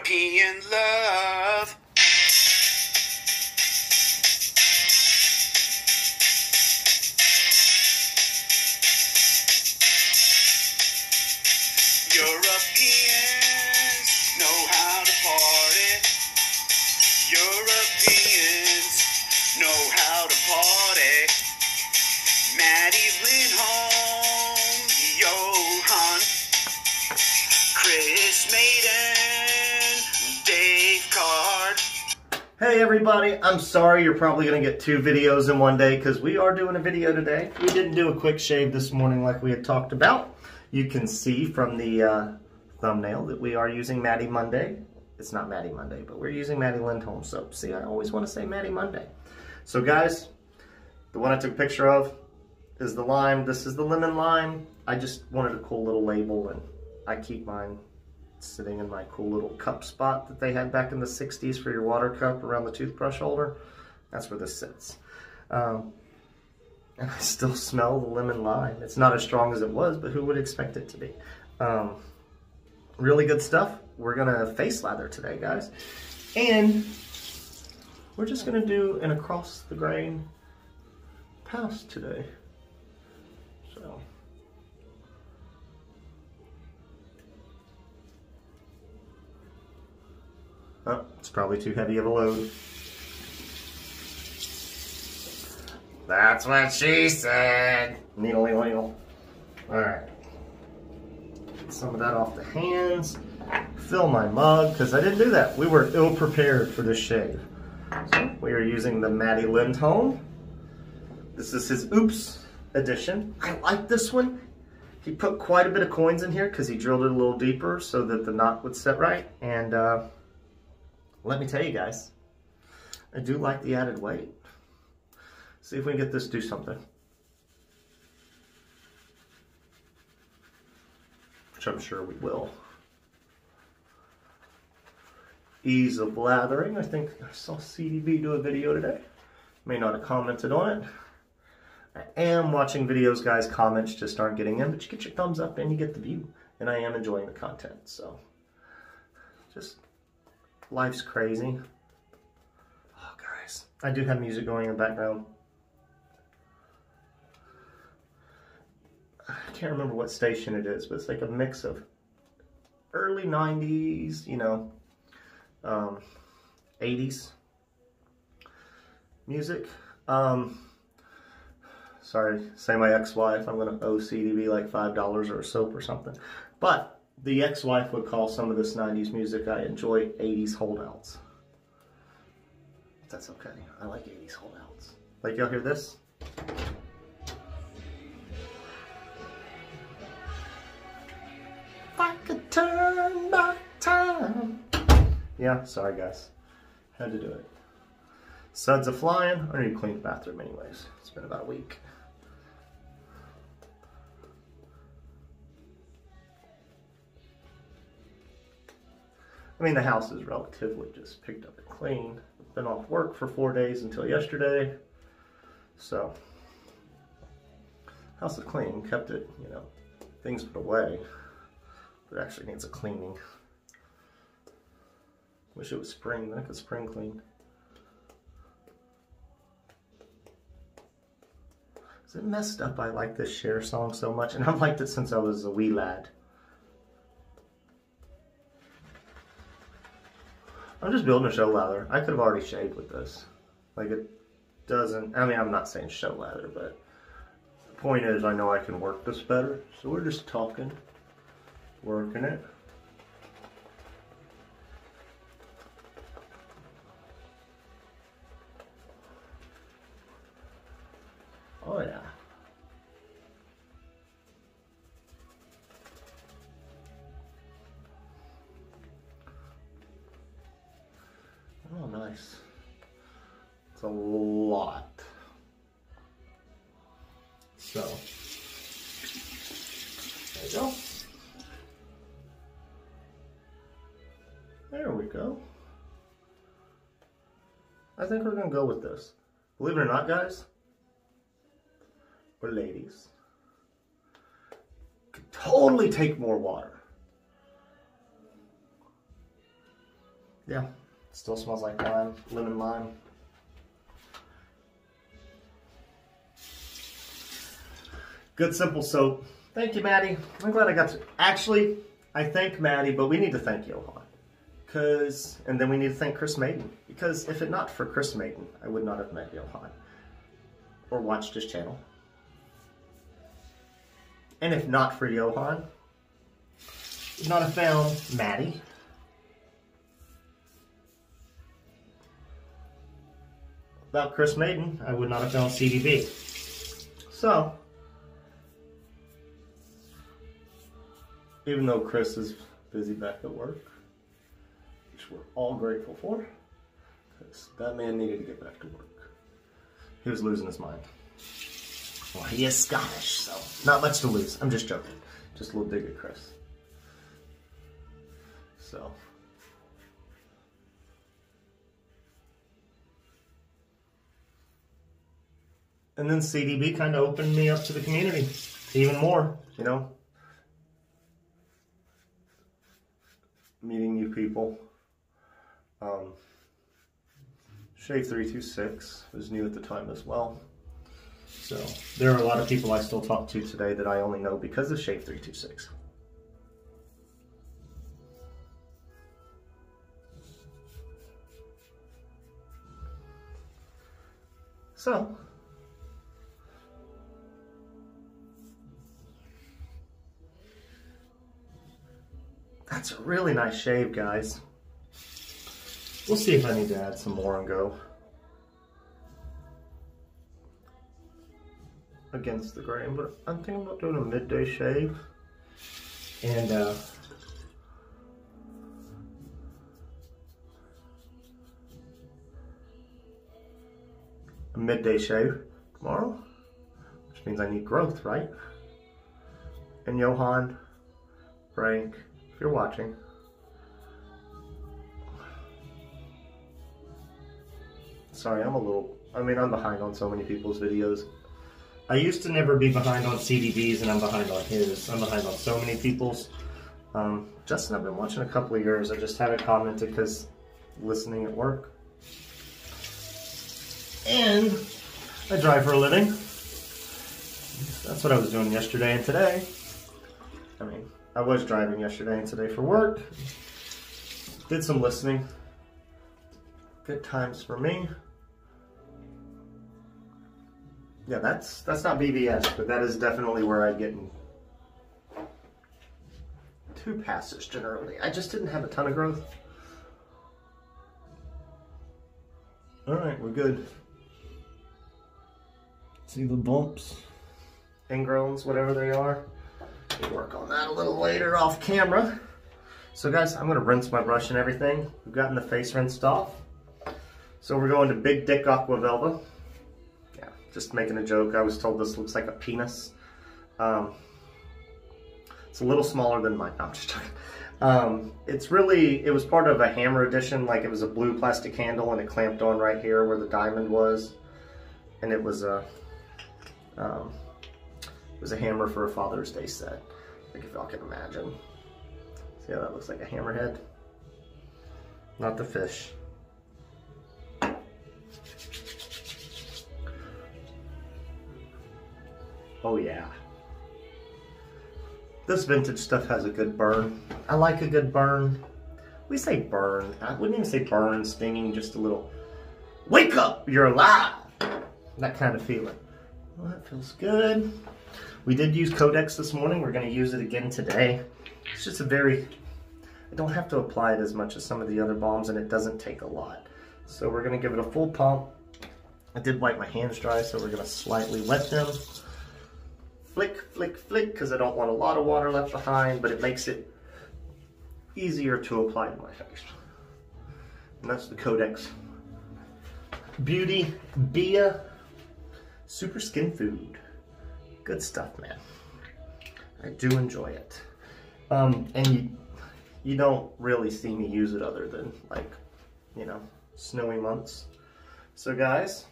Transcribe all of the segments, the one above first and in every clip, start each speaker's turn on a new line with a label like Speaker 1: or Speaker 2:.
Speaker 1: European love.
Speaker 2: Everybody, I'm sorry you're probably going to get two videos in one day because we are doing a video today. We didn't do a quick shave this morning like we had talked about. You can see from the uh, thumbnail that we are using Matti Monday. It's not Matti Monday, but we're using Matti Lindholm soap. See, I always want to say Matti Monday. So guys, the one I took a picture of is the lime. This is the lemon lime. I just wanted a cool little label and I keep mine sitting in my cool little cup spot that they had back in the 60s for your water cup around the toothbrush holder. That's where this sits. Um, and I still smell the lemon lime. It's not as strong as it was, but who would expect it to be? Um, really good stuff. We're gonna face lather today, guys. And we're just gonna do an across the grain pass today. It's probably too heavy of a load. That's what she said. Needle, needle, needle. All right. Get some of that off the hands. Fill my mug, because I didn't do that. We were ill prepared for this shave. So we are using the Matti Lindholm. This is his Oops edition. I like this one. He put quite a bit of coins in here because he drilled it a little deeper so that the knot would set right. And uh, let me tell you guys, I do like the added weight. See if we can get this to do something. Which I'm sure we will. Ease of lathering. I think I saw CDB do a video today. May not have commented on it. I am watching videos, guys. Comments just aren't getting in, but you get your thumbs up and you get the view. And I am enjoying the content, so just life's crazy. Oh, guys, I do have music going in the background. I can't remember what station it is, but it's like a mix of early 90s, you know, um, 80s music. Um, sorry, say my ex-wife, I'm gonna owe CDB like $5 or a soap or something. But the ex-wife would call some of this 90s music I enjoy 80s holdouts. That's okay, I like 80s holdouts. Like y'all hear this? I could turn back time. Yeah, sorry guys. Had to do it. Suds are flying. I need to clean the bathroom anyways. It's been about a week. I mean, the house is relatively just picked up and cleaned. Been off work for four days until yesterday. So, house is clean. Kept it, you know, things put away. But it actually needs a cleaning. Wish it was spring, then I could spring clean. Is it messed up I like this Cher song so much? And I've liked it since I was a wee lad. I'm just building a show lather. I could have already shaved with this. Like it doesn't, I mean, I'm not saying show lather, but the point is I know I can work this better. So we're just talking, working it. Nice. It's a lot. So, there you go. There we go. I think we're gonna go with this. Believe it or not, guys, or ladies, could totally take more water. Yeah, still smells like lime, lemon lime. Good simple soap. Thank you, Matti. I'm glad I got to. Actually, I thank Matti, but we need to thank Johan. Cause, and then we need to thank Chris Maiden. Because if it not for Chris Maiden, I would not have met Johan. Or watched his channel. And if not for Johan, would not have found Matti. Without Chris Maiden, I would not have found CDB. So, even though Chris is busy back at work, which we're all grateful for, because that man needed to get back to work. He was losing his mind. Well, he is Scottish, so not much to lose. I'm just joking. Just a little dig at Chris. So. And then CDB kind of opened me up to the community even more, you know. Meeting new people. Um, Shave 326 was new at the time as well. So there are a lot of people I still talk to today that I only know because of Shave 326. So, that's a really nice shave, guys. We'll see if I need to add some more and go against the grain, but I'm thinking about doing a midday shave. And uh, a midday shave tomorrow, which means I need growth, right? And Johan, Frank, you're watching, sorry, I'm a little, I mean, I'm behind on so many people's videos. I used to never be behind on CDBs and I'm behind on his. I'm behind on so many people's. Um, Justin, I've been watching a couple of years. I just haven't commented because listening at work. And I drive for a living. That's what I was doing yesterday and today. I mean, I was driving yesterday and today for work. Did some listening. Good times for me. Yeah, that's that's not BBS, but that is definitely where I get in two passes generally. I just didn't have a ton of growth. All right, we're good. See the bumps, ingrowns, whatever they are. We'll work on that a little later off camera. So guys, I'm gonna rinse my brush and everything. We've gotten the face rinsed off. So we're going to Big Dick Aqua Velva. Yeah, just making a joke. I was told this looks like a penis. Um, it's a little smaller than mine. No, I'm just joking. Um, it's really, it was part of a hammer edition, like it was a blue plastic handle and it clamped on right here where the diamond was. And it was a, um, was a hammer for a Father's Day set. Like if y'all can imagine. See how that looks like a hammerhead? Not the fish. Oh yeah. This vintage stuff has a good burn. I like a good burn. We say burn. I wouldn't even say burn, stinging, just a little, wake up, you're alive. That kind of feeling. Well, that feels good. We did use Codex this morning. We're gonna use it again today. It's just a very, I don't have to apply it as much as some of the other balms and it doesn't take a lot. So we're gonna give it a full pump. I did wipe my hands dry, so we're gonna slightly wet them flick, flick, flick, because I don't want a lot of water left behind, but it makes it easier to apply to my face. And that's the Codex Beauty Bia Super Skin Food. Good stuff, man. I do enjoy it. Um, and you, you don't really see me use it other than like, you know, snowy months. So guys,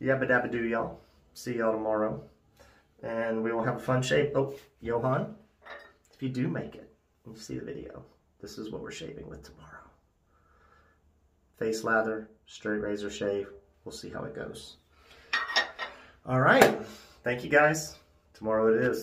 Speaker 2: yabba dabba do y'all. See y'all tomorrow and we will have a fun shape. Oh, Johan, if you do make it and you see the video, this is what we're shaving with tomorrow. face lather, straight razor shave. We'll see how it goes. All right. Thank you guys. Tomorrow it is.